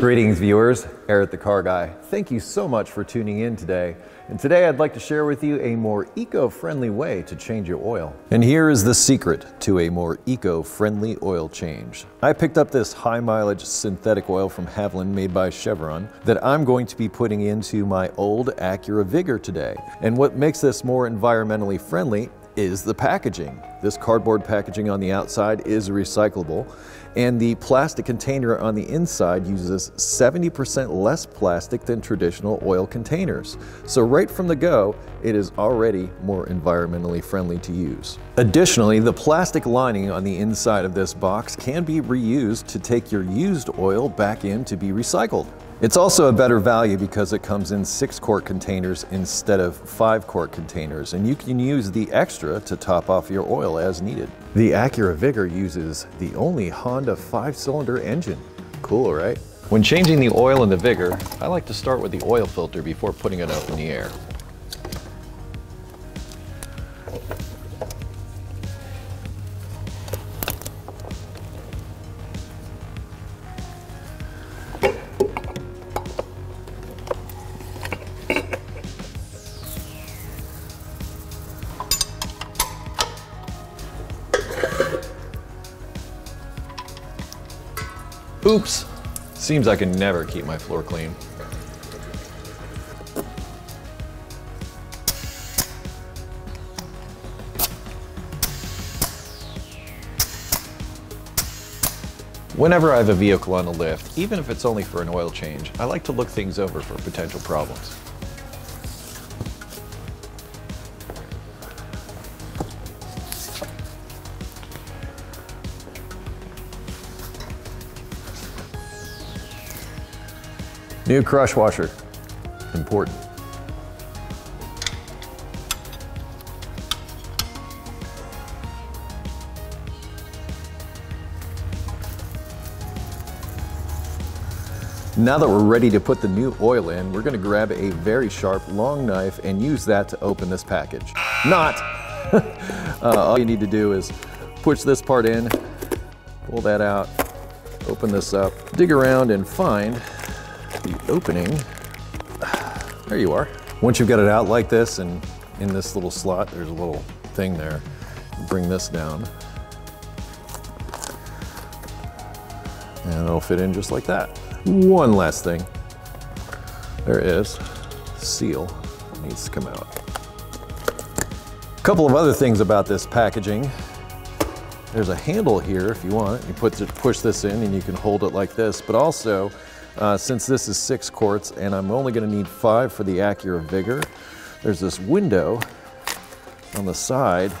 Greetings, viewers. Eric the Car Guy. Thank you so much for tuning in today. And today I'd like to share with you a more eco friendly way to change your oil. And here is the secret to a more eco friendly oil change. I picked up this high mileage synthetic oil from Havoline made by Chevron that I'm going to be putting into my old Acura Vigor today. And what makes this more environmentally friendly is the packaging. This cardboard packaging on the outside is recyclable, and the plastic container on the inside uses 70% less plastic than traditional oil containers. So, right from the go, it is already more environmentally friendly to use. Additionally, the plastic lining on the inside of this box can be reused to take your used oil back in to be recycled. It's also a better value because it comes in six quart containers instead of five quart containers, and you can use the extra to top off your oil as needed. The Acura Vigor uses the only Honda five cylinder engine. Cool, right? When changing the oil in the Vigor, I like to start with the oil filter before putting it up in the air. Oops! Seems I can never keep my floor clean. Whenever I have a vehicle on a lift, even if it's only for an oil change, I like to look things over for potential problems. New crush washer, important. Now that we're ready to put the new oil in, we're gonna grab a very sharp, long knife and use that to open this package. Not! uh, all you need to do is push this part in, pull that out, open this up, dig around and find opening. There you are. Once you've got it out like this and in this little slot, there's a little thing there. Bring this down. And it'll fit in just like that. One last thing. There is. Seal needs to come out. A couple of other things about this packaging. There's a handle here if you want. You put push this in and you can hold it like this, but also uh, since this is six quarts and I'm only gonna need five for the Acura Vigor, there's this window on the side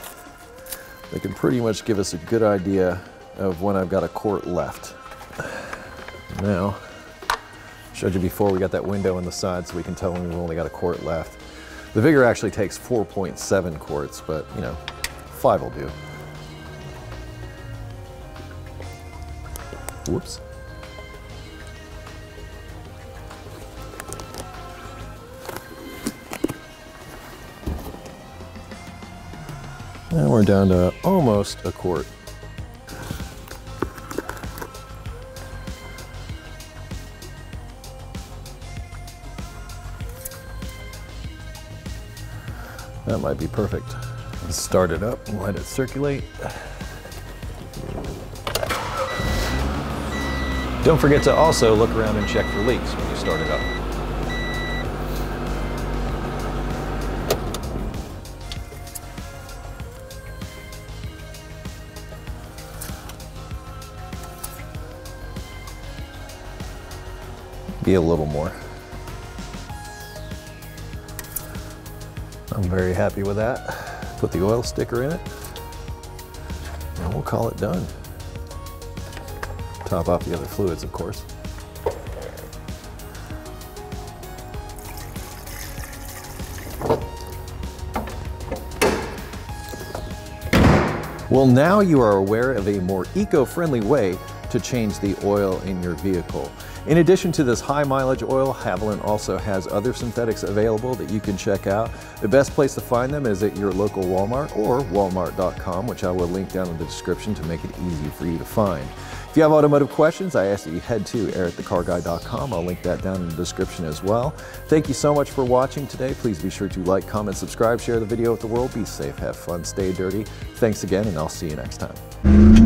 that can pretty much give us a good idea of when I've got a quart left. Now, showed you before we got that window on the side so we can tell when we've only got a quart left. The Vigor actually takes 4.7 quarts, but you know, five will do. Whoops. And we're down to almost a quart. That might be perfect. Let's start it up and let it circulate. Don't forget to also look around and check for leaks when you start it up. Be a little more. I'm very happy with that. Put the oil sticker in it, and we'll call it done. Top off the other fluids, of course. Well, now you are aware of a more eco-friendly way to change the oil in your vehicle. In addition to this high mileage oil, Havoline also has other synthetics available that you can check out. The best place to find them is at your local Walmart or walmart.com, which I will link down in the description to make it easy for you to find. If If you have automotive questions, I ask that you head to ericthecarguy.com. I'll link that down in the description as well. Thank you so much for watching today. Please be sure to like, comment, subscribe, share the video with the world. Be safe, have fun, stay dirty. Thanks again, and I'll see you next time.